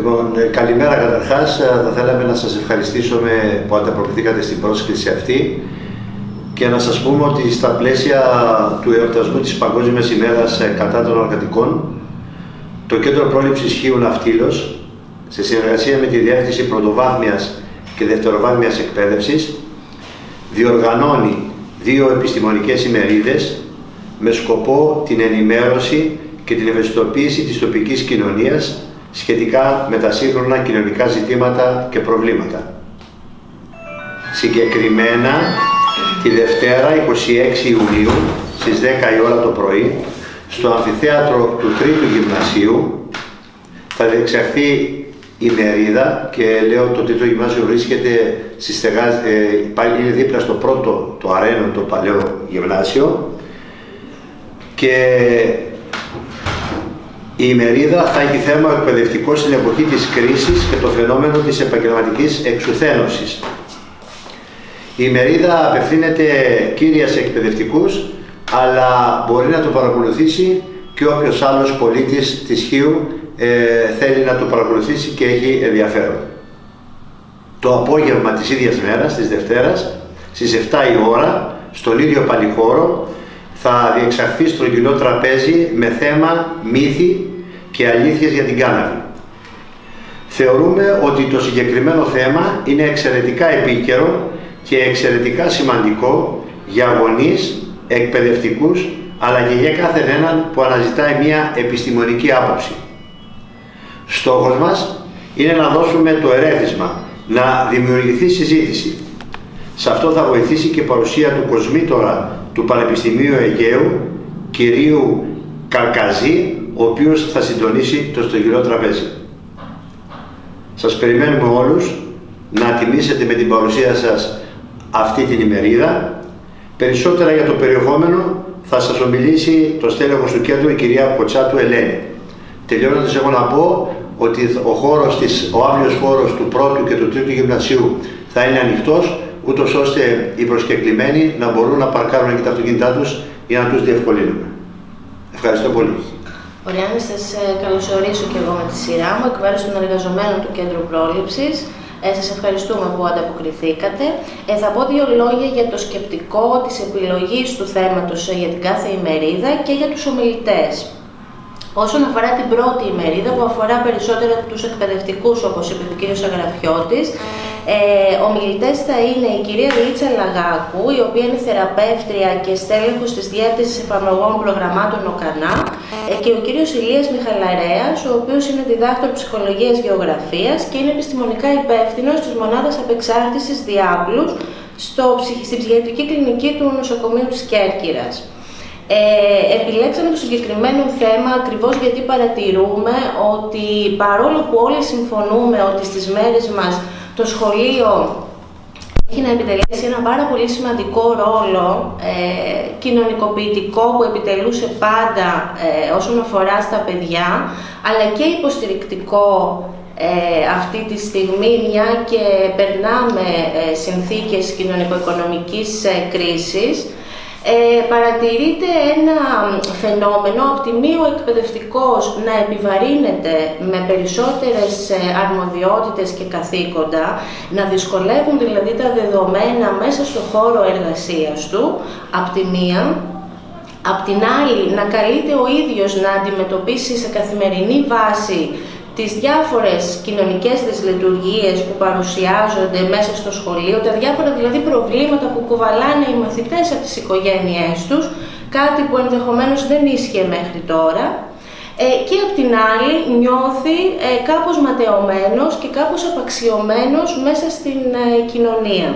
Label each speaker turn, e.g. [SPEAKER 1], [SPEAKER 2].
[SPEAKER 1] Λοιπόν, ε, καλημέρα καταρχάς. Ε, θα θέλαμε να σας ευχαριστήσουμε που ανταποκριθήκατε στην πρόσκληση αυτή και να σας πούμε ότι στα πλαίσια του εορτασμού της Παγκόσμιας ημέρας ε, κατά των οργατικών το Κέντρο Πρόληψης Χίου Ναυτίλος σε συνεργασία με τη Διεύθυνση Πρωτοβάθμιας και Δευτεροβάθμιας Εκπαίδευσης διοργανώνει δύο επιστημονικές ημερίδες με σκοπό την ενημέρωση και την ευαισθητοποίηση της τοπικής κοινωνίας σχετικά με τα σύγχρονα κοινωνικά ζητήματα και προβλήματα. Συγκεκριμένα, τη Δευτέρα 26 Ιουνίου στις 10 η ώρα το πρωί στο αμφιθέατρο του Τρίτου Γυμνασίου θα διεξαχθεί η μερίδα και λέω το Τρίτο Γυμνάσιο βρίσκεται στη στεγά, ε, πάλι είναι δίπλα στο πρώτο, το αρένο, το παλαιό γυμνάσιο και η ημερίδα θα έχει θέμα εκπαιδευτικός στην εποχή της κρίσης και το φαινόμενο της επαγγελματικής εξουθένωσης. Η ημερίδα απευθύνεται κύρια σε εκπαιδευτικούς, αλλά μπορεί να το παρακολουθήσει και όποιος άλλος πολίτης της Χίου ε, θέλει να το παρακολουθήσει και έχει ενδιαφέρον. Το απόγευμα της ίδιας μέρας, της Δευτέρας, στις 7 η ώρα, στον ίδιο παλιχώρο, θα διεξαχθεί στρογγυλό τραπέζι με θέμα μύθι και αλήθειες για την κάναβη. Θεωρούμε ότι το συγκεκριμένο θέμα είναι εξαιρετικά επίκαιρο και εξαιρετικά σημαντικό για γονείς, εκπαιδευτικούς, αλλά και για κάθε έναν που αναζητάει μια επιστημονική άποψη. Στόχος μας είναι να δώσουμε το ερέθισμα, να δημιουργηθεί συζήτηση. Σε αυτό θα βοηθήσει και η παρουσία του κοσμήτορα του Πανεπιστημίου Αιγαίου, κυρίου Καρκαζή, ο οποίος θα συντονίσει το στογυρό τραπέζι. Σας περιμένουμε όλους να τιμήσετε με την παρουσία σας αυτή την ημερίδα. Περισσότερα για το περιεχόμενο θα σας ομιλήσει το στέλεχος του κέντρου η κυρία Κοτσάτου Ελένη. Τελειώνοντας έχω να πω ότι ο, χώρος της, ο αύριο χώρος του πρώτου και του τρίτου γυμνασίου θα είναι ανοιχτός, ούτως ώστε οι προσκεκλημένοι να μπορούν να παρκάρουν και τα αυτοκίνητά τους για να τους διευκολύνουμε. Ευχαριστώ πολύ.
[SPEAKER 2] Ωραία, να σας ε, καλωσορίσω και εγώ με τη σειρά μου, εκ μέρους των εργαζομένων του Κέντρου Πρόληψης. Ε, σας ευχαριστούμε που ανταποκριθήκατε. Ε, θα πω δύο λόγια για το σκεπτικό της επιλογής του θέματος ε, για την κάθε ημερίδα και για τους ομιλητές. Όσον αφορά την πρώτη ημερίδα που αφορά περισσότερα τους εκπαιδευτικούς όπως είπε ο κ. Αγραφιώτης, ε, ομιλητές θα είναι η κυρία Λίτσα Λαγάκου, η οποία είναι θεραπεύτρια και στέλεχος της Διεύθυνσης Εφαρμογών Προγραμμάτων ΟΚΑΝΑ ε, και ο κύριος Ηλίας Μιχαλαρέας, ο οποίος είναι διδάκτορ ψυχολογίας γεωγραφίας και είναι επιστημονικά υπεύθυνος της Μονάδας Απεξάρτησης Διάπλους στο, στην ψυχιατρική κλινική του νοσοκομείου της Κέρκυρας. Ε, επιλέξαμε το συγκεκριμένο θέμα ακριβώς γιατί παρατηρούμε ότι παρόλο που όλοι συμφωνούμε ότι στις μέρες μας το σχολείο έχει να επιτελέσει ένα πάρα πολύ σημαντικό ρόλο ε, κοινωνικοποιητικό που επιτελούσε πάντα ε, όσον αφορά στα παιδιά, αλλά και υποστηρικτικό ε, αυτή τη στιγμή, μια και περνάμε ε, συνθήκες κοινωνικο-οικονομικής ε, κρίσης, ε, παρατηρείται ένα φαινόμενο από τη μία ο εκπαιδευτικός να επιβαρύνεται με περισσότερες ε, αρμοδιότητες και καθήκοντα, να δυσκολεύουν δηλαδή τα δεδομένα μέσα στο χώρο εργασίας του, από τη μία, Απ' την άλλη, να καλείται ο ίδιος να αντιμετωπίσει σε καθημερινή βάση τις διάφορες κοινωνικές δυσλειτουργίες που παρουσιάζονται μέσα στο σχολείο, τα διάφορα δηλαδή προβλήματα που κουβαλάνε οι μαθητές από τις οικογένειές τους, κάτι που ενδεχομένως δεν ίσχυε μέχρι τώρα, ε, και απ' την άλλη νιώθει ε, κάπως ματαιωμένος και κάπως απαξιωμένος μέσα στην ε, κοινωνία.